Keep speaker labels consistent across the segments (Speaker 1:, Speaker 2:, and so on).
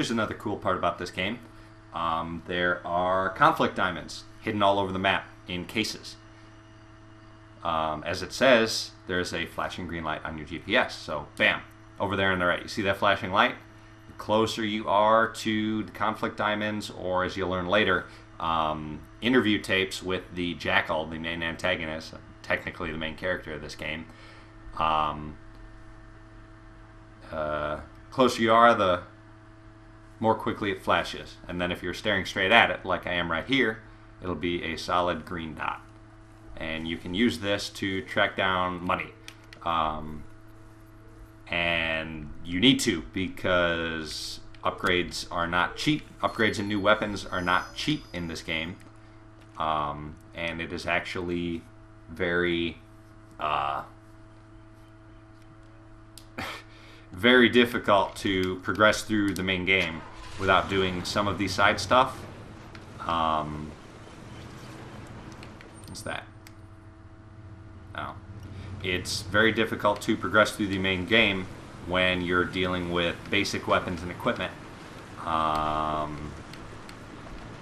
Speaker 1: here's another cool part about this game. Um, there are conflict diamonds hidden all over the map in cases. Um, as it says, there's a flashing green light on your GPS. So, bam, over there on the right. You see that flashing light? The closer you are to the conflict diamonds, or as you'll learn later, um, interview tapes with the Jackal, the main antagonist, technically the main character of this game. Um, uh, closer you are, the more quickly it flashes. And then if you're staring straight at it, like I am right here, it'll be a solid green dot. And you can use this to track down money. Um, and you need to because upgrades are not cheap. Upgrades and new weapons are not cheap in this game. Um, and it is actually very, uh, very difficult to progress through the main game without doing some of the side stuff. Um, what's that? Oh. It's very difficult to progress through the main game when you're dealing with basic weapons and equipment. Um,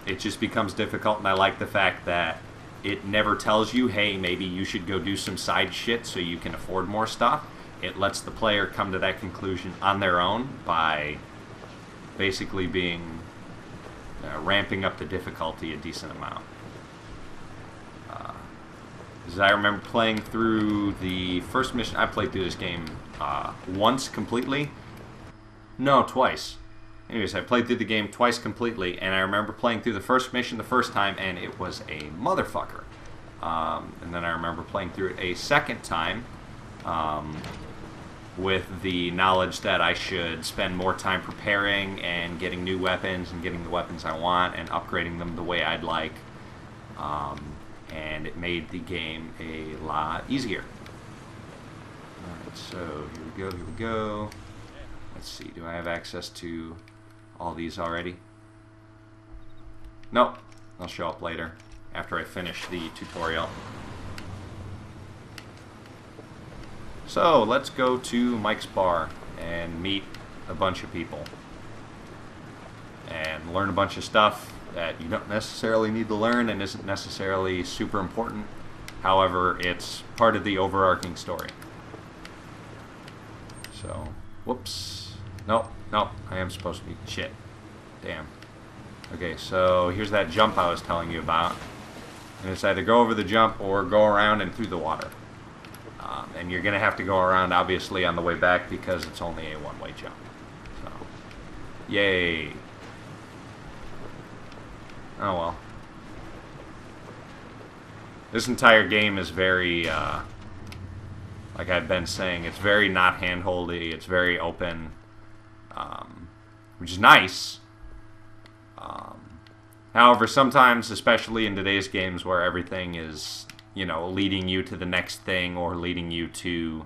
Speaker 1: it just becomes difficult, and I like the fact that it never tells you, hey, maybe you should go do some side shit so you can afford more stuff. It lets the player come to that conclusion on their own by basically being uh, ramping up the difficulty a decent amount. Uh, as I remember playing through the first mission, I played through this game uh, once completely. No, twice. Anyways, I played through the game twice completely, and I remember playing through the first mission the first time, and it was a motherfucker. Um, and then I remember playing through it a second time um, with the knowledge that I should spend more time preparing and getting new weapons and getting the weapons I want and upgrading them the way I'd like. Um, and it made the game a lot easier. Alright, so here we go, here we go. Let's see, do I have access to all these already? Nope, they'll show up later after I finish the tutorial. So let's go to Mike's bar and meet a bunch of people and learn a bunch of stuff that you don't necessarily need to learn and isn't necessarily super important. However, it's part of the overarching story. So, whoops. Nope, nope, I am supposed to be. Shit. Damn. Okay, so here's that jump I was telling you about. And it's either go over the jump or go around and through the water. Um, and you're going to have to go around, obviously, on the way back because it's only a one-way jump. So, yay. Oh well. This entire game is very, uh, like I've been saying, it's very not handholdy. It's very open, um, which is nice. Um, however, sometimes, especially in today's games where everything is, you know, leading you to the next thing or leading you to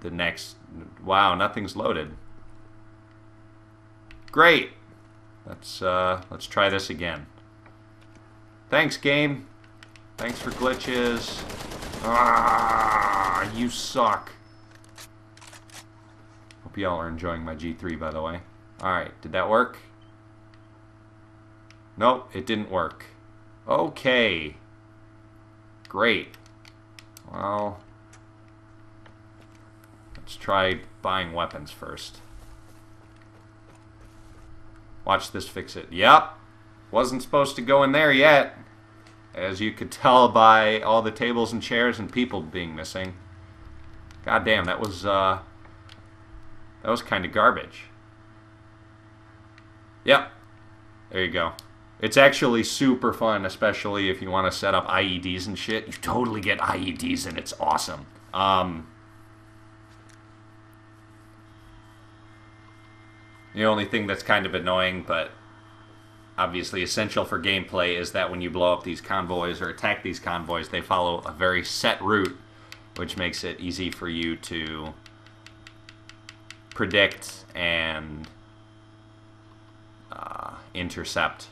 Speaker 1: the next... Wow, nothing's loaded. Great! Let's, uh, let's try this again. Thanks, game. Thanks for glitches. Ah, you suck. Hope y'all are enjoying my G3, by the way. Alright, did that work? Nope, it didn't work. Okay. Great. Well, let's try buying weapons first. Watch this fix it. Yep. Wasn't supposed to go in there yet. As you could tell by all the tables and chairs and people being missing. God damn, that was, uh... That was kind of garbage. Yep. There you go. It's actually super fun, especially if you want to set up IEDs and shit. You totally get IEDs and it's awesome. Um... The only thing that's kind of annoying, but obviously essential for gameplay, is that when you blow up these convoys or attack these convoys, they follow a very set route, which makes it easy for you to predict and uh, intercept.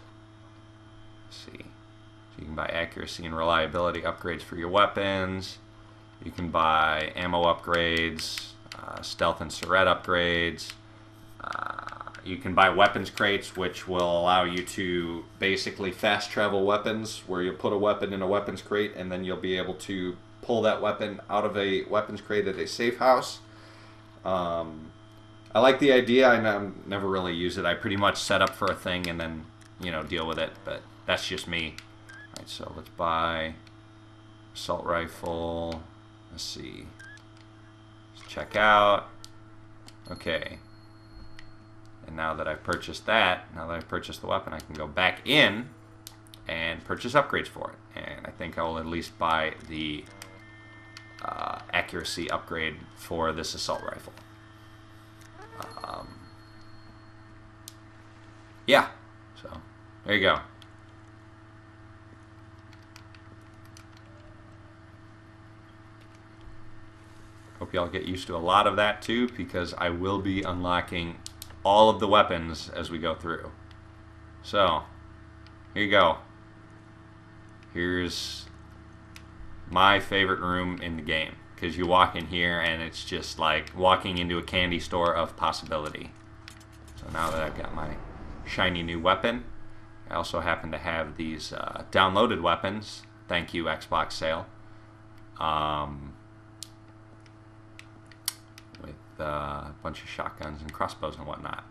Speaker 1: See. So you can buy accuracy and reliability upgrades for your weapons. You can buy ammo upgrades, uh, stealth and Surette upgrades. Uh, You can buy weapons crates, which will allow you to basically fast travel weapons, where you'll put a weapon in a weapons crate, and then you'll be able to pull that weapon out of a weapons crate at a safe house. Um, I like the idea. I never really use it. I pretty much set up for a thing and then, you know, deal with it. But that's just me. All right, so let's buy assault rifle. Let's see. Let's check out. Okay. And now that I've purchased that, now that I've purchased the weapon, I can go back in and purchase upgrades for it. And I think I will at least buy the uh, accuracy upgrade for this assault rifle. Um, yeah, so there you go. Hope y'all get used to a lot of that too, because I will be unlocking all of the weapons as we go through. So, here you go. Here's my favorite room in the game because you walk in here and it's just like walking into a candy store of possibility. So now that I've got my shiny new weapon, I also happen to have these uh, downloaded weapons. Thank you, Xbox sale. Um, with uh, a bunch of shotguns and crossbows and whatnot.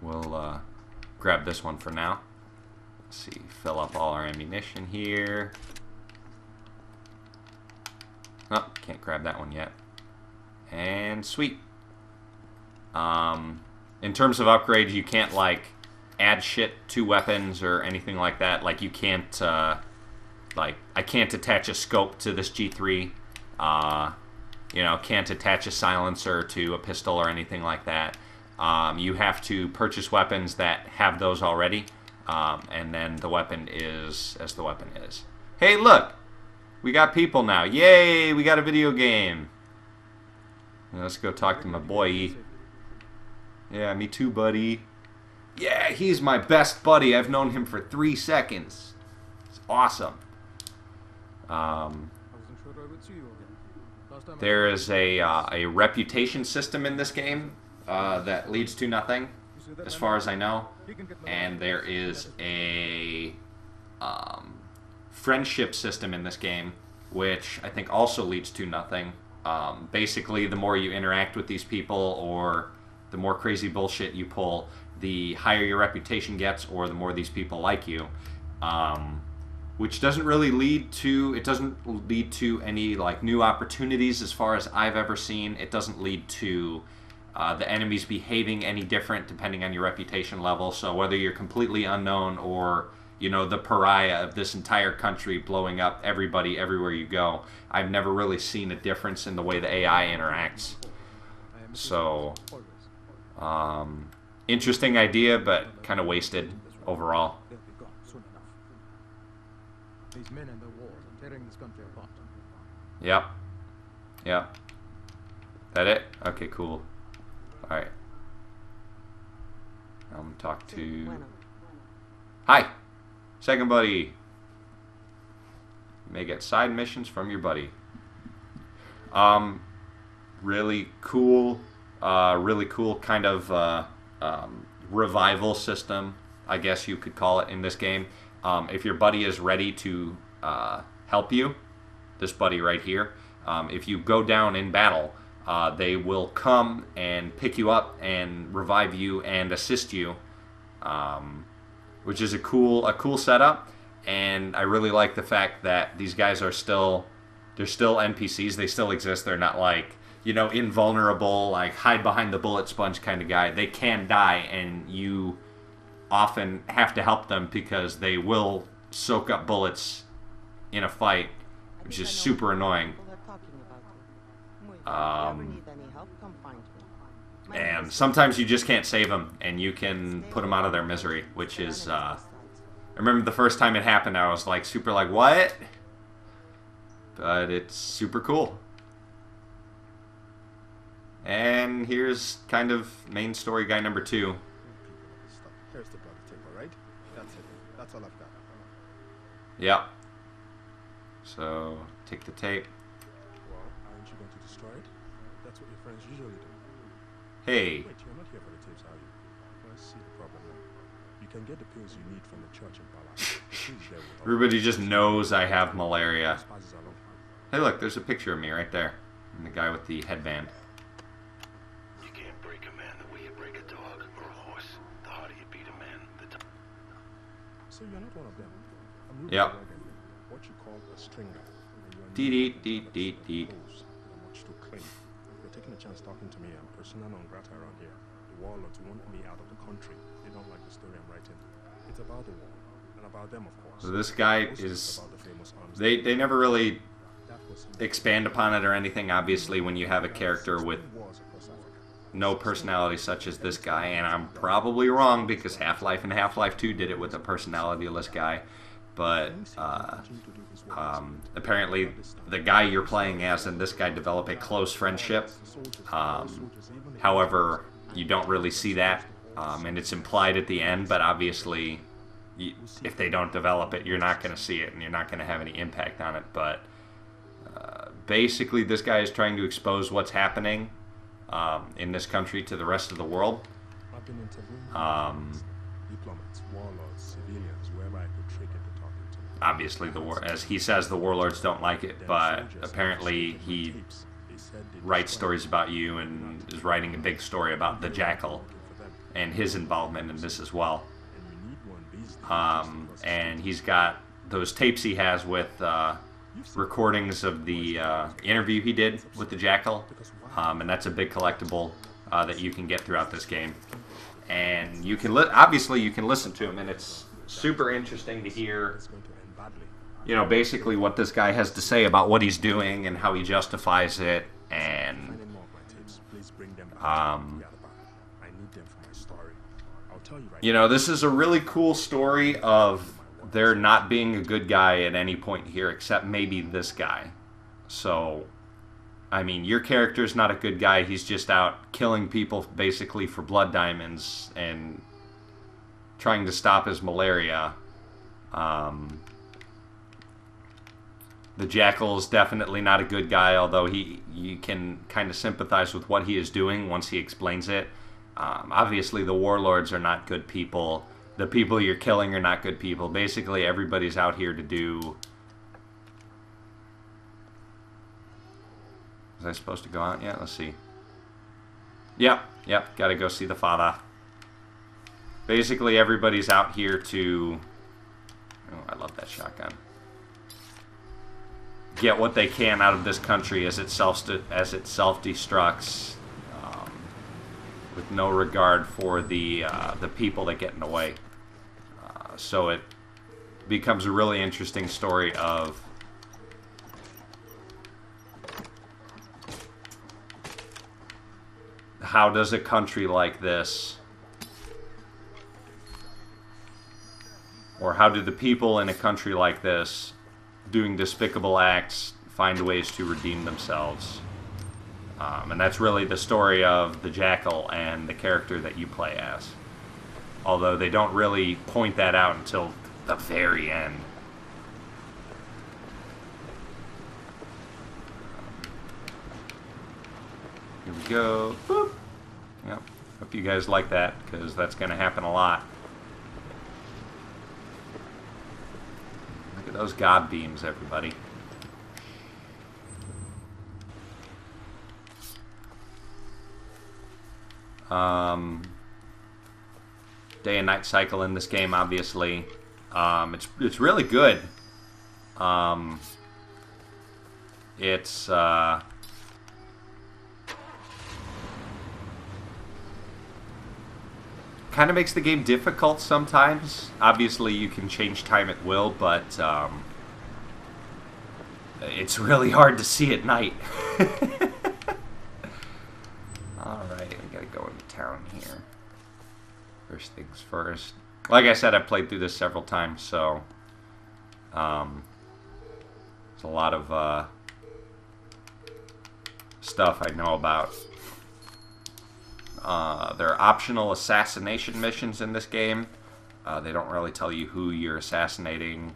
Speaker 1: We'll uh, grab this one for now. Let's see, fill up all our ammunition here. Oh, can't grab that one yet. And sweet. Um, in terms of upgrades, you can't like add shit to weapons or anything like that. Like you can't, uh, like I can't attach a scope to this G3. Uh, you know, can't attach a silencer to a pistol or anything like that. Um, you have to purchase weapons that have those already, um, and then the weapon is as the weapon is. Hey, look, we got people now. Yay, we got a video game. Let's go talk to my boy. Yeah, me too, buddy. Yeah, he's my best buddy. I've known him for three seconds. It's awesome. Um, there is a, uh, a reputation system in this game uh, that leads to nothing, as far as I know. And there is a um, friendship system in this game, which I think also leads to nothing. Um, basically, the more you interact with these people or the more crazy bullshit you pull, the higher your reputation gets or the more these people like you. Um, which doesn't really lead to it doesn't lead to any like new opportunities as far as I've ever seen. It doesn't lead to uh, the enemies behaving any different depending on your reputation level. So whether you're completely unknown or you know the pariah of this entire country blowing up everybody everywhere you go, I've never really seen a difference in the way the AI interacts. So um, interesting idea, but kind of wasted overall.
Speaker 2: These men and their wars are tearing this country apart.
Speaker 1: Yep. Yep. That it? Okay, cool. Alright. I'm gonna talk to. Hi! Second buddy! You may get side missions from your buddy. Um, really cool, uh, really cool kind of uh, um, revival system, I guess you could call it in this game. Um, if your buddy is ready to uh, help you, this buddy right here, um, if you go down in battle, uh, they will come and pick you up and revive you and assist you, um, which is a cool a cool setup. And I really like the fact that these guys are still they're still NPCs. They still exist. They're not like you know invulnerable, like hide behind the bullet sponge kind of guy. They can die, and you often have to help them because they will soak up bullets in a fight, which is super annoying. Um, and sometimes you just can't save them, and you can put them out of their misery, which is. Uh, I remember the first time it happened, I was like super like what, but it's super cool. And here's kind of main story guy number two.
Speaker 2: Here's the bloody tape, alright? That's it. That's all I've got.
Speaker 1: Yep. So take the tape.
Speaker 2: Well, aren't you going to destroy it? That's what your friends usually do.
Speaker 1: Hey,
Speaker 2: Wait, you're not here for the tapes, are you? Well, see the problem now. You can get the pills you need from the church in Pala. The priest there will
Speaker 1: Everybody just knows I have malaria. Hey, look, there's a picture of me right there. And the guy with the headband.
Speaker 3: You can't break a man the way you break a dog or a horse. The harder you beat a man, the
Speaker 2: So you're not one of them. I'm Reuben
Speaker 1: Yep.
Speaker 2: Stringer. and you are
Speaker 1: Deet,
Speaker 2: new
Speaker 1: deet, deet, deet, deet.
Speaker 2: Clothes, not much to claim. You're taking a chance talking to me. I'm persona non grata around here. The warlords want me out of the country. They don't like the story I'm writing. It's about the war. And about them, of course.
Speaker 1: So this guy
Speaker 2: Mostly
Speaker 1: is.
Speaker 2: it's about the famous arms
Speaker 1: They, they never really expand upon it or anything. Obviously, when you have a character with
Speaker 2: wars across Africa.
Speaker 1: no personality such as this guy, and I'm probably wrong because Half Life and Half Life 2 did it with a personalityless guy, but uh, um, apparently the guy you're playing as and this guy develop a close friendship. Um, however, you don't really see that, um, and it's implied at the end, but obviously, you, if they don't develop it, you're not going to see it, and you're not going to have any impact on it. But uh, basically, this guy is trying to expose what's happening um, in this country to the rest of the world. Um,
Speaker 2: diplomats, warlords, civilians, wherever I could trick into talking to me.
Speaker 1: Obviously, the war, as he says, the warlords don't like it, but apparently he writes stories about you and is writing a big story about the Jackal and his involvement in this as well. Um, and he's got those tapes he has with uh, recordings of the uh, interview he did with the Jackal, um, and that's a big collectible uh, that you can get throughout this game. And you can li- obviously you can listen to him, and it's super interesting to hear
Speaker 2: it's going to end badly.
Speaker 1: You know, basically what this guy has to say about what he's doing and how he justifies it. And
Speaker 2: Find any more of my tapes. Please bring them back.
Speaker 1: Um.
Speaker 2: I need them for my story. I'll tell you right
Speaker 1: you know, this is a really cool story of there not being a good guy at any point here, except maybe this guy. So, I mean, your character's not a good guy. He's just out killing people basically for blood diamonds and trying to stop his malaria. Um, the jackal is definitely not a good guy, although he you can kind of sympathize with what he is doing once he explains it. Um, obviously, the warlords are not good people. The people you're killing are not good people. Basically, everybody's out here to do. Was I supposed to go out yet? Let's see. Yep, yep, gotta go see the father. Basically, everybody's out here to. Oh, I love that shotgun. Get what they can out of this country as it self as it self destructs, um, with no regard for the uh, the people that get in the way. Uh, so it becomes a really interesting story of how does a country like this or how do the people in a country like this doing despicable acts find ways to redeem themselves um, and that's really the story of the jackal and the character that you play as although they don't really point that out until the very end Here we go. Boop. Yep. Hope you guys like that because that's going to happen a lot. Look at those god beams, everybody. Um, day and night cycle in this game, obviously. Um, it's it's really good. Um, it's uh, kind of makes the game difficult sometimes. Obviously, you can change time at will, but um, it's really hard to see at night. All right, we gotta go into town here. First things first. Like I said, I've played through this several times, so um, there's a lot of uh, stuff I know about. Uh, there are optional assassination missions in this game. Uh, they don't really tell you who you're assassinating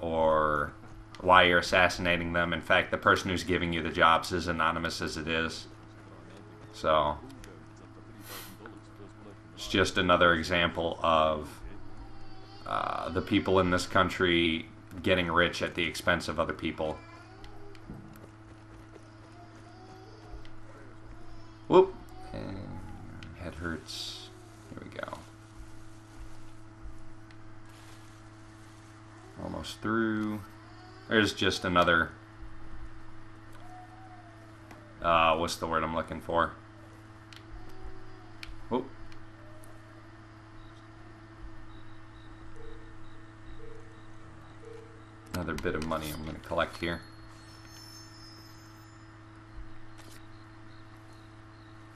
Speaker 1: or why you're assassinating them. In fact, the person who's giving you the jobs is anonymous as it is. So, It's just another example of uh, the people in this country getting rich at the expense of other people. Whoop. And head hurts. Here we go. Almost through. There's just another. Uh, what's the word I'm looking for? Whoop. Another bit of money I'm going to collect here.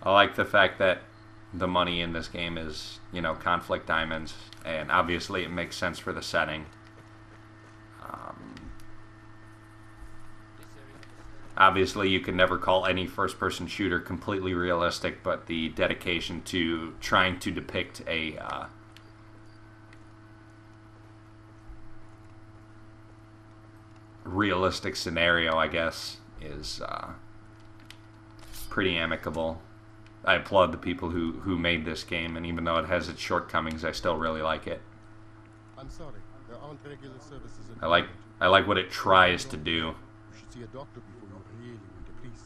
Speaker 1: I like the fact that the money in this game is, you know, conflict diamonds, and obviously it makes sense for the setting. Um, obviously, you can never call any first person shooter completely realistic, but the dedication to trying to depict a. Uh, realistic scenario, I guess, is uh, pretty amicable. I applaud the people who, who made this game, and even though it has its shortcomings, I still really like it.
Speaker 4: I'm sorry, there aren't regular services
Speaker 1: I like I like what it tries to do.
Speaker 4: You should see a doctor before you really want a priest.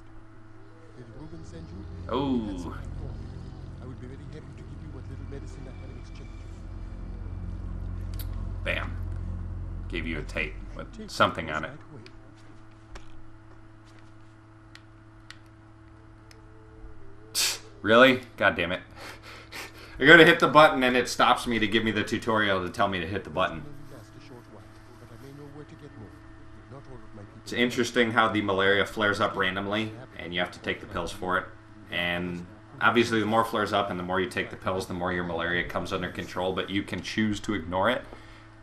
Speaker 4: Did Reuben send you?
Speaker 1: Oh.
Speaker 4: That's what I. I would be very happy to give you what little medicine I have in exchange.
Speaker 1: Bam. Gave you a tape with something on it.
Speaker 4: right away.
Speaker 1: Really? God damn it. I go to hit the button and it stops me to give me the tutorial to tell me to hit the button. It's interesting how the malaria flares up randomly and you have to take the pills for it. And obviously, the more flares up and the more you take the pills, the more your malaria comes under control, but you can choose to ignore it.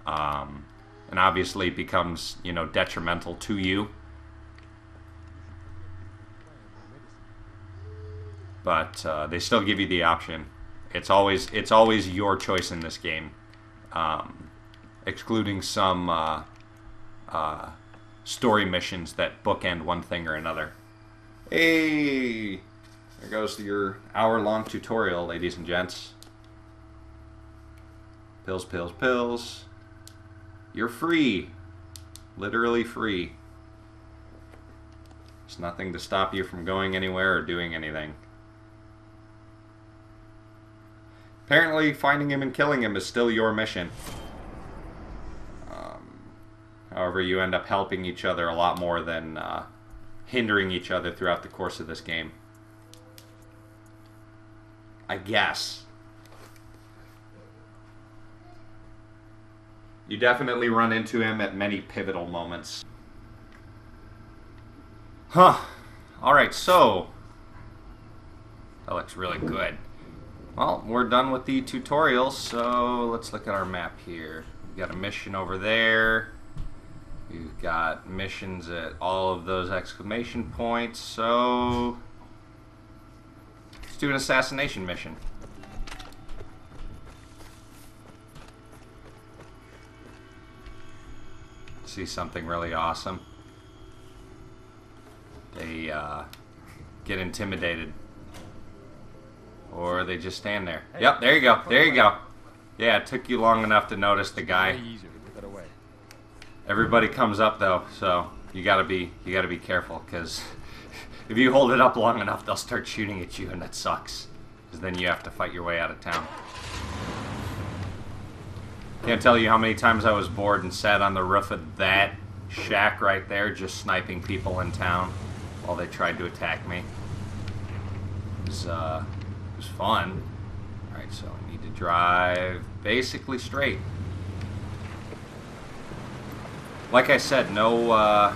Speaker 1: Um, and obviously, it becomes, you know, detrimental to you. But uh, they still give you the option. It's always it's always your choice in this game, um, excluding some uh, uh, story missions that bookend one thing or another. Hey, there goes your hour-long tutorial, ladies and gents. Pills, pills, pills. You're free, literally free. There's nothing to stop you from going anywhere or doing anything. Apparently, finding him and killing him is still your mission. Um, however, you end up helping each other a lot more than uh, hindering each other throughout the course of this game. I guess. You definitely run into him at many pivotal moments. Huh. Alright, so. That looks really good. Well, we're done with the tutorial, so let's look at our map here. We've got a mission over there. We've got missions at all of those exclamation points, so let's do an assassination mission. See something really awesome. They uh, get intimidated or they just stand there. Yep, there you go. There you go. Yeah, it took you long enough to notice the guy.
Speaker 2: easier to put that away.
Speaker 1: Everybody comes up though, so you gotta be you gotta be careful because if you hold it up long enough, they'll start shooting at you, and that sucks. Because then you have to fight your way out of town. Can't tell you how many times I was bored and sat on the roof of that shack right there, just sniping people in town while they tried to attack me. It was, uh, was fun. Alright, so I need to drive basically straight. Like I said, no, uh,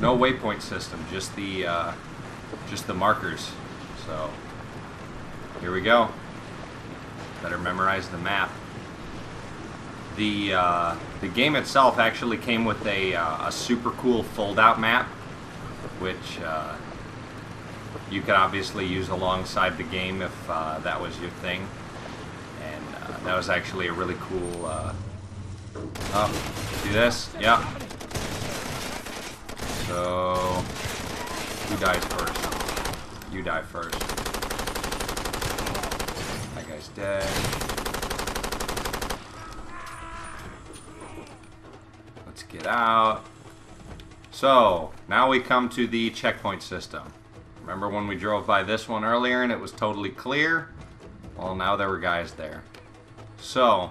Speaker 1: no waypoint system, just the, uh, just the markers. So, here we go. Better memorize the map. The uh, the game itself actually came with a uh, a super cool fold-out map, which uh, you could obviously use alongside the game if uh, that was your thing. And uh, that was actually a really cool. Uh, oh, see this? Yeah. So, who dies first? You die first. That guy's dead. Let's get out. So, now we come to the checkpoint system. Remember when we drove by this one earlier and it was totally clear? Well, now there were guys there. So,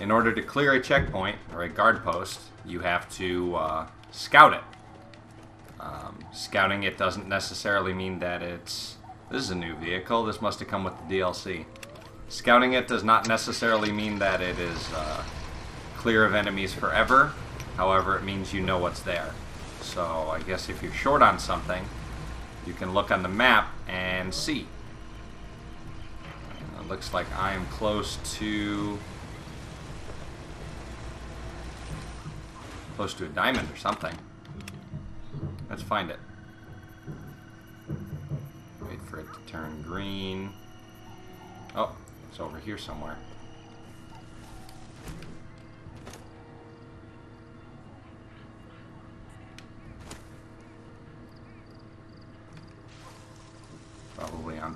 Speaker 1: in order to clear a checkpoint or a guard post, you have to uh, scout it. Um, scouting it doesn't necessarily mean that it's. This is a new vehicle. This must have come with the DLC. Scouting it does not necessarily mean that it is uh, clear of enemies forever. However, it means you know what's there. So I guess if you're short on something, you can look on the map and see. It looks like I am close to close to a diamond or something. Let's find it. Wait for it to turn green. Oh, it's over here somewhere.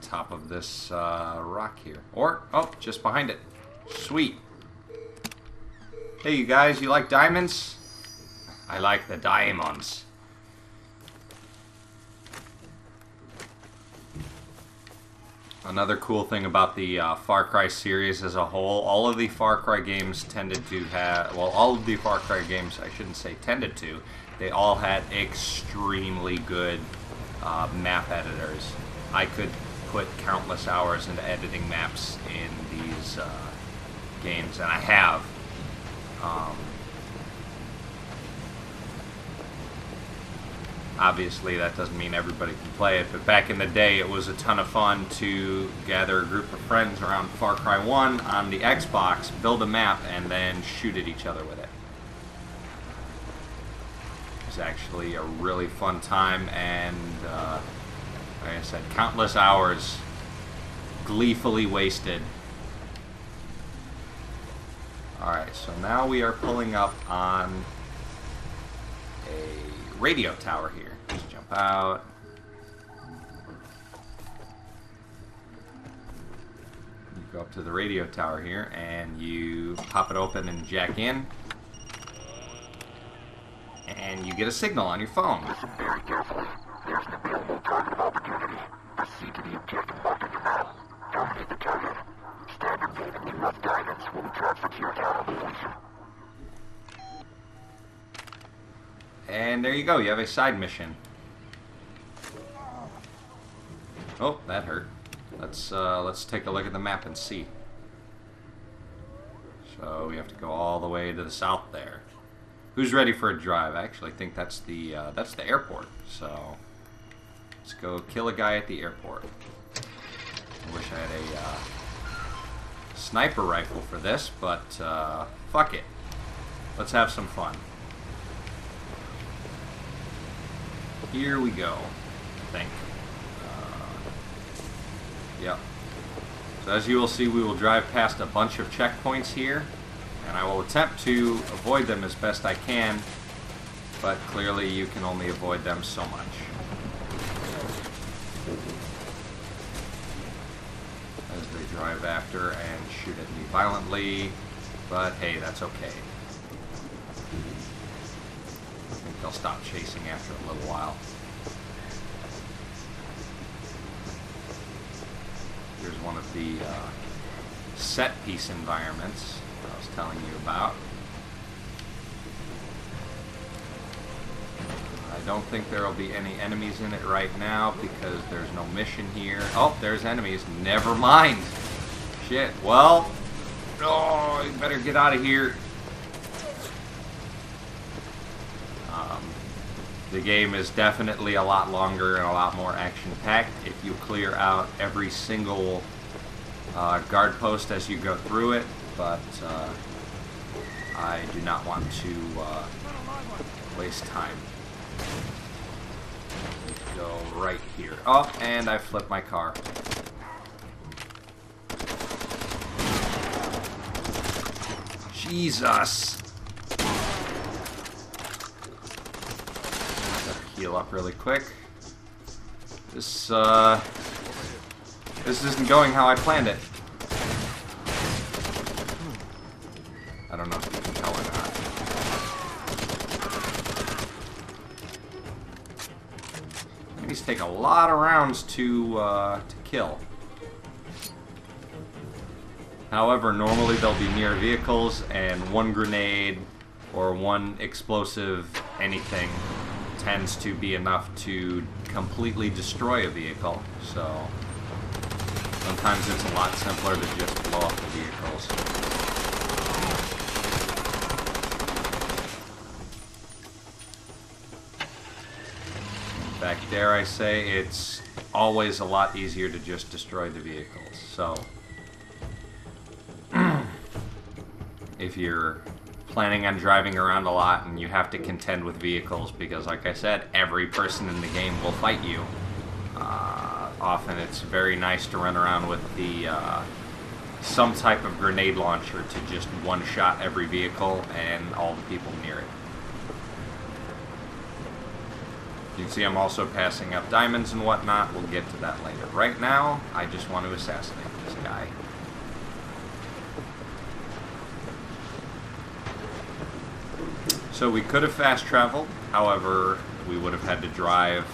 Speaker 1: Top of this uh, rock here. Or, oh, just behind it. Sweet. Hey, you guys, you like diamonds? I like the diamonds. Another cool thing about the uh, Far Cry series as a whole, all of the Far Cry games tended to have, well, all of the Far Cry games, I shouldn't say tended to, they all had extremely good uh, map editors. I could put countless hours into editing maps in these uh, games, and I have. Um, obviously, that doesn't mean everybody can play it, but back in the day, it was a ton of fun to gather a group of friends around Far Cry 1 on the Xbox, build a map, and then shoot at each other with it. It was actually a really fun time, and uh, like I said, countless hours gleefully wasted. Alright, so now we are pulling up on a radio tower here. Just jump out. You go up to the radio tower here and you pop it open and jack in. And you get a signal on your phone.
Speaker 3: Listen very carefully. There's an available target And
Speaker 1: there you go. You have a side mission. Oh, that hurt. Let's uh, let's take a look at the map and see. So we have to go all the way to the south there. Who's ready for a drive? I actually think that's the uh, that's the airport. So let's go kill a guy at the airport. I wish I had a uh, sniper rifle for this, but uh, fuck it. Let's have some fun. Here we go. I think. Uh, yep. So as you will see, we will drive past a bunch of checkpoints here, and I will attempt to avoid them as best I can, but clearly you can only avoid them so much. As they drive after and shoot at me violently, but hey, that's okay. I think they'll stop chasing after a little while. Here's one of the uh, set piece environments I was telling you about. I don't think there will be any enemies in it right now because there's no mission here. Oh, there's enemies. Never mind. Shit. Well, oh, you better get out of here. The game is definitely a lot longer and a lot more action-packed if you clear out every single uh, guard post as you go through it, but uh, I do not want to uh, waste time. Go right here. Oh, and I flipped my car. Jesus! Heal up really quick. This, uh... This isn't going how I planned it. I don't know if you can tell or not. These take a lot of rounds to uh, to kill. However, normally they'll be near vehicles, and one grenade or one explosive anything tends to be enough to completely destroy a vehicle. So sometimes it's a lot simpler to just blow up the vehicles. back, dare I say, it's always a lot easier to just destroy the vehicles. So if you're planning on driving around a lot and you have to contend with vehicles because like i said every person in the game will fight you. Uh, often it's very nice to run around with the uh, some type of grenade launcher to just one shot every vehicle and all the people near it. You can see i'm also passing up diamonds and whatnot. We'll get to that later. Right now i just want to assassinate this guy So we could have fast traveled, however, we would have had to drive.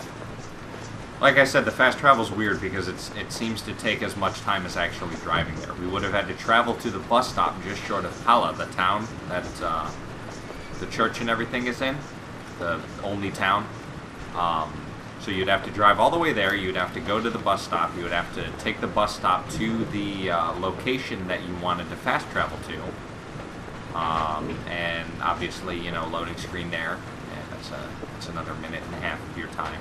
Speaker 1: Like I said, the fast travel's weird because it's it seems to take as much time as actually driving there. We would have had to travel to the bus stop just short of Pala, the town that uh, the church and everything is in, the only town. Um, so you'd have to drive all the way there. You'd have to go to the bus stop. You would have to take the bus stop to the uh, location that you wanted to fast travel to. Um, and obviously, you know, loading screen there. That's, a, that's another minute and a half of your time.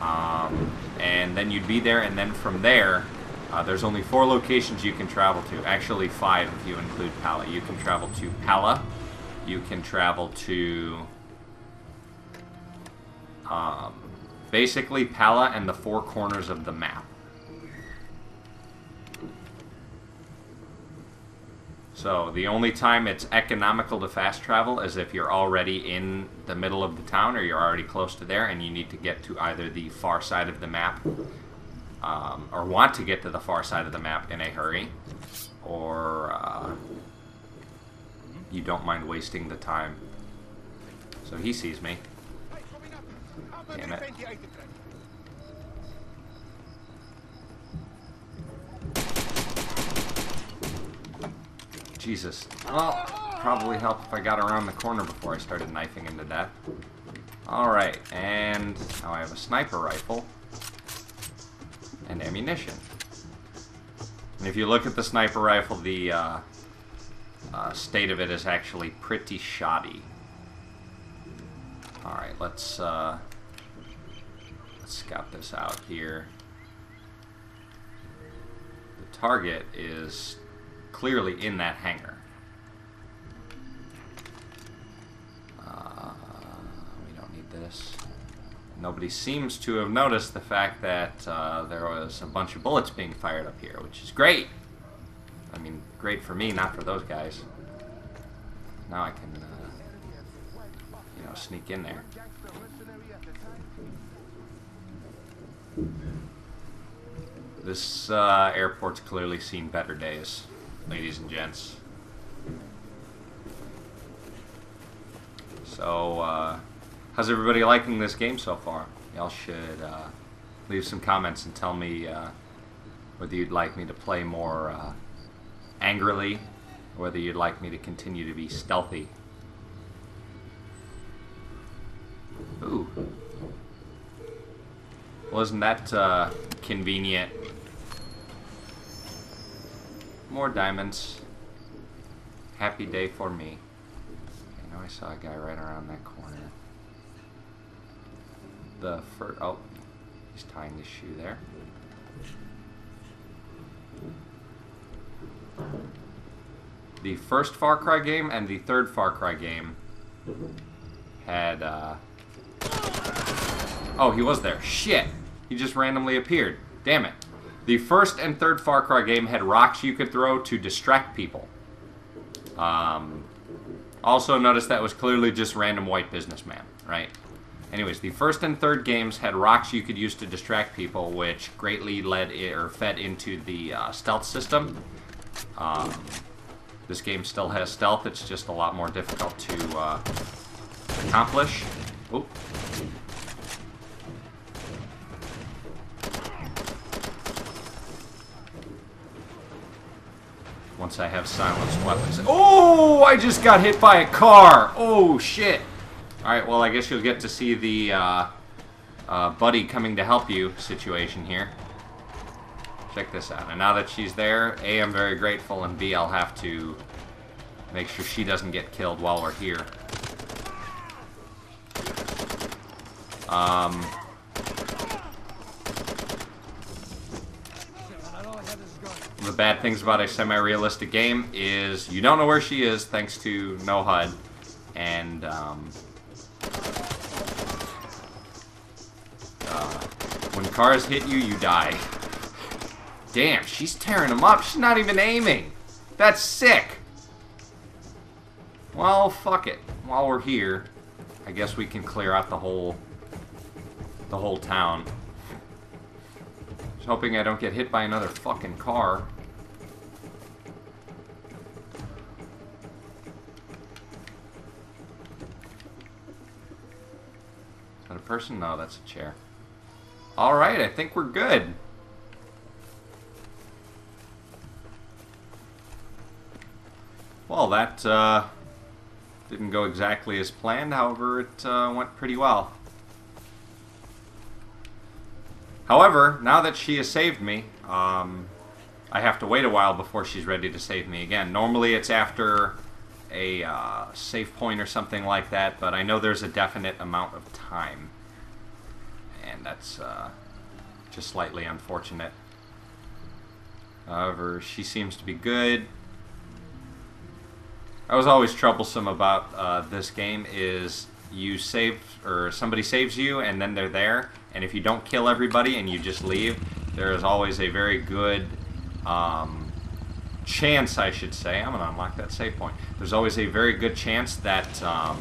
Speaker 1: Um, and then you'd be there, and then from there, uh, there's only four locations you can travel to. Actually, five if you include Pala. You can travel to Pala. You can travel to. Um, basically, Pala and the four corners of the map. So the only time it's economical to fast travel is if you're already in the middle of the town or you're already close to there and you need to get to either the far side of the map um, or want to get to the far side of the map in a hurry or uh, you don't mind wasting the time. So he sees me. Damn it. Jesus. Well, probably help if I got around the corner before I started knifing him to death. Alright, and now I have a sniper rifle and ammunition. And if you look at the sniper rifle, the uh, uh, state of it is actually pretty shoddy. Alright, let's, uh, let's scout this out here. The target is clearly in that hangar. Uh, we don't need this. Nobody seems to have noticed the fact that uh, there was a bunch of bullets being fired up here, which is great. I mean, great for me, not for those guys. Now I can, uh, you know, sneak in there. This uh, airport's clearly seen better days ladies and gents. So, uh, how's everybody liking this game so far? Y'all should uh, leave some comments and tell me uh, whether you'd like me to play more uh, angrily, or whether you'd like me to continue to be stealthy. Ooh. Wasn't that uh, convenient more diamonds. Happy day for me. I know I saw a guy right around that corner. The first... Oh, he's tying his shoe there. The first Far Cry game and the third Far Cry game had, uh... Oh, he was there. Shit! He just randomly appeared. Damn it. The first and third Far Cry game had rocks you could throw to distract people. Um, also, notice that was clearly just random white businessman, right? Anyways, the first and third games had rocks you could use to distract people, which greatly led or fed into the uh, stealth system. Um, This game still has stealth, it's just a lot more difficult to uh, accomplish. Oop. Once I have silenced weapons. Oh, I just got hit by a car. Oh, shit. Alright, well, I guess you'll get to see the uh, uh, buddy coming to help you situation here. Check this out. And now that she's there, A, I'm very grateful, and B, I'll have to make sure she doesn't get killed while we're here. Um, the bad things about a semi-realistic game is you don't know where she is thanks to no HUD, and um, uh, when cars hit you, you die. Damn, she's tearing them up. She's not even aiming. That's sick. Well, fuck it. While we're here, I guess we can clear out the whole the whole town. Hoping I don't get hit by another fucking car. Is that a person? No, that's a chair. Alright, I think we're good. Well, that uh, didn't go exactly as planned, however, it uh, went pretty well. However, now that she has saved me, um, I have to wait a while before she's ready to save me again. Normally it's after a uh, save point or something like that, but I know there's a definite amount of time. And that's uh, just slightly unfortunate. However, she seems to be good. I was always troublesome about uh, this game is you save or somebody saves you and then they're there and if you don't kill everybody and you just leave there is always a very good um, chance I should say I'm gonna unlock that save point there's always a very good chance that um,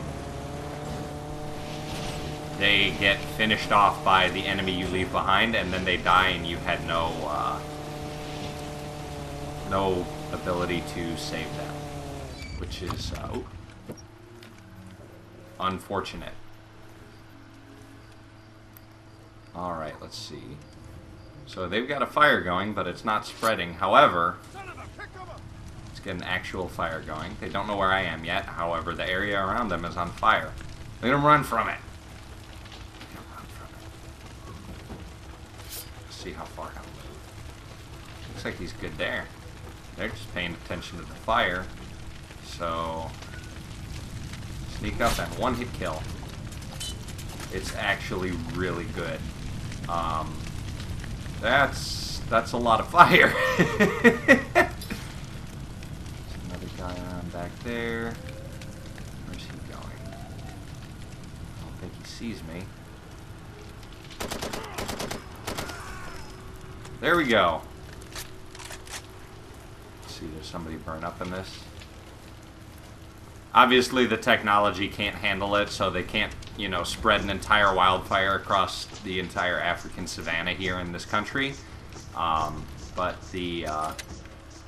Speaker 1: they get finished off by the enemy you leave behind and then they die and you had no uh, no ability to save them which is uh, unfortunate. Alright, let's see. So they've got a fire going, but it's not spreading. However, let's get an actual fire going. They don't know where I am yet. However, the area around them is on fire. Let them run from it. Let's see how far I'll move. Looks like he's good there. They're just paying attention to the fire. So, sneak up and one hit kill. It's actually really good. Um, that's that's a lot of fire. There's another guy on back there. Where's he going? I don't think he sees me. There we go. Let's see, there's somebody burn up in this. Obviously, the technology can't handle it, so they can't, you know, spread an entire wildfire across the entire African savanna here in this country. Um, but the uh,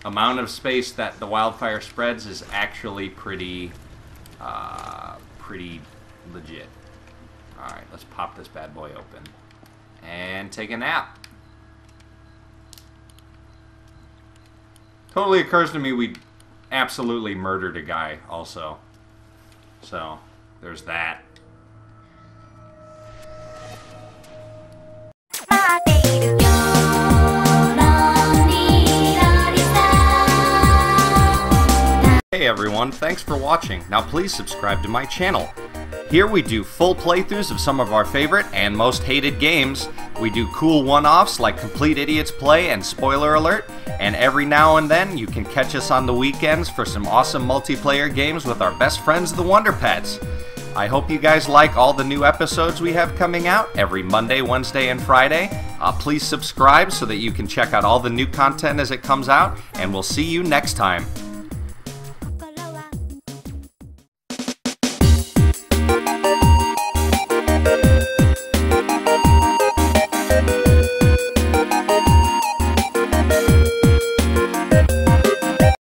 Speaker 1: amount of space that the wildfire spreads is actually pretty, uh, pretty legit. All right, let's pop this bad boy open and take a nap. Totally occurs to me we absolutely murdered a guy also. So, there's that. Everyone, thanks for watching. Now please subscribe to my channel. Here we do full playthroughs of some of our favorite and most hated games. We do cool one-offs like Complete Idiots Play and Spoiler Alert, and every now and then you can catch us on the weekends for some awesome multiplayer games with our best friends the Wonder Pets. I hope you guys like all the new episodes we have coming out every Monday, Wednesday, and Friday. Uh, please subscribe so that you can check out all the new content as it comes out, and we'll see you next time.